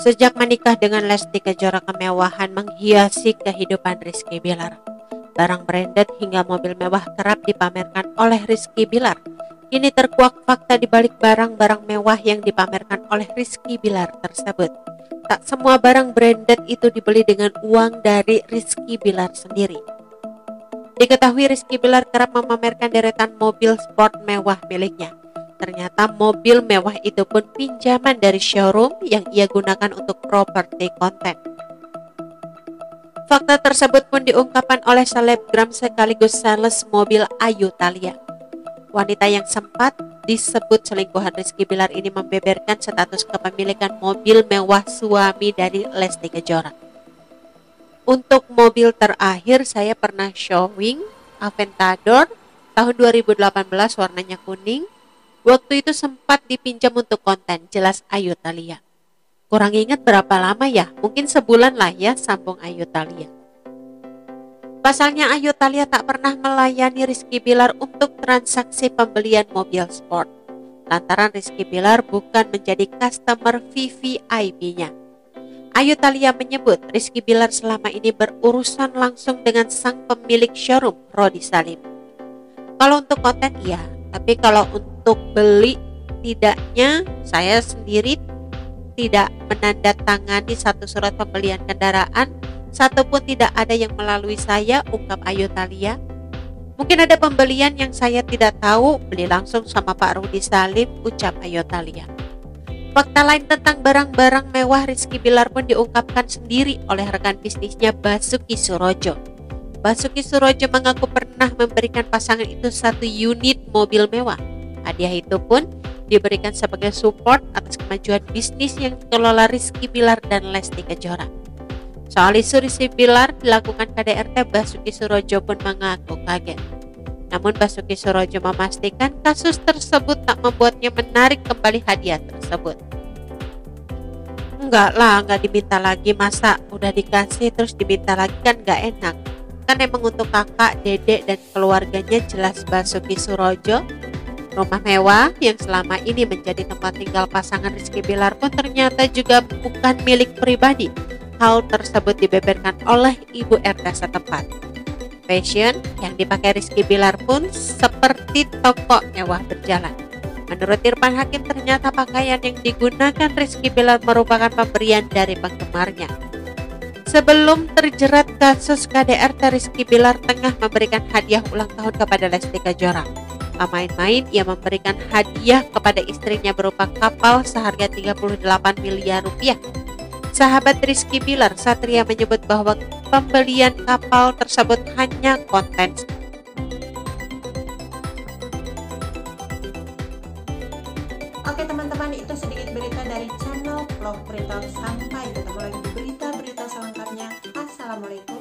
Sejak menikah dengan Lesti Kejora kemewahan menghiasi kehidupan Rizky Bilar. Barang branded hingga mobil mewah kerap dipamerkan oleh Rizky Bilar. Kini terkuak fakta di balik barang-barang mewah yang dipamerkan oleh Rizky Bilar tersebut. Tak semua barang branded itu dibeli dengan uang dari Rizky Bilar sendiri. Diketahui Rizky Bilar kerap memamerkan deretan mobil sport mewah miliknya. Ternyata mobil mewah itu pun pinjaman dari showroom yang ia gunakan untuk properti konten. Fakta tersebut pun diungkapkan oleh selebgram sekaligus sales mobil Ayu Talia. Wanita yang sempat disebut selingkuhan Rizky Bilar ini membeberkan status kepemilikan mobil mewah suami dari Lesti Kejora. Untuk mobil terakhir saya pernah showing Aventador tahun 2018 warnanya kuning Waktu itu sempat dipinjam untuk konten, jelas Ayu Talia. Kurang ingat berapa lama ya, mungkin sebulan lah ya, sambung Ayu Talia. Pasalnya Ayu Talia tak pernah melayani Rizky Bilar untuk transaksi pembelian mobil sport. Lantaran Rizky Bilar bukan menjadi customer VVIP-nya. Ayu Talia menyebut Rizky Bilar selama ini berurusan langsung dengan sang pemilik showroom, Rodi Salim. Kalau untuk konten iya, tapi kalau untuk beli tidaknya saya sendiri tidak menandatangani satu surat pembelian kendaraan satupun tidak ada yang melalui saya ungkap Ayu Talia mungkin ada pembelian yang saya tidak tahu beli langsung sama Pak Rudi Salim ucap Ayu Talia Fakta lain tentang barang-barang mewah Rizky Bilar pun diungkapkan sendiri oleh rekan bisnisnya Basuki Surojo. Basuki Surojo mengaku pernah memberikan pasangan itu satu unit mobil mewah. Hadiah itu pun diberikan sebagai support atas kemajuan bisnis yang dikelola Rizky Bilar dan Lesti Kejora. Soal isu Rizky Bilar dilakukan KDRT, Basuki Surojo pun mengaku kaget. Namun Basuki Surojo memastikan kasus tersebut tak membuatnya menarik kembali hadiah tersebut. Enggak lah, enggak diminta lagi masa udah dikasih terus diminta lagi kan enggak enak kan emang untuk kakak, dedek, dan keluarganya jelas Basuki Surojo. Rumah mewah yang selama ini menjadi tempat tinggal pasangan Rizky Bilar pun ternyata juga bukan milik pribadi. Hal tersebut dibeberkan oleh ibu RT setempat. Fashion yang dipakai Rizky Bilar pun seperti toko mewah berjalan. Menurut Irfan Hakim ternyata pakaian yang digunakan Rizky Bilar merupakan pemberian dari penggemarnya. Sebelum terjerat kasus KDRT Rizky Bilar tengah memberikan hadiah ulang tahun kepada Lesti Kejora. Main-main ia memberikan hadiah kepada istrinya berupa kapal seharga 38 miliar rupiah. Sahabat Rizky Bilar, Satria menyebut bahwa pembelian kapal tersebut hanya konten. Oke teman-teman itu sedikit berita dari channel vlog berita. Sampai ketemu lagi di berita-berita selengkapnya. Assalamualaikum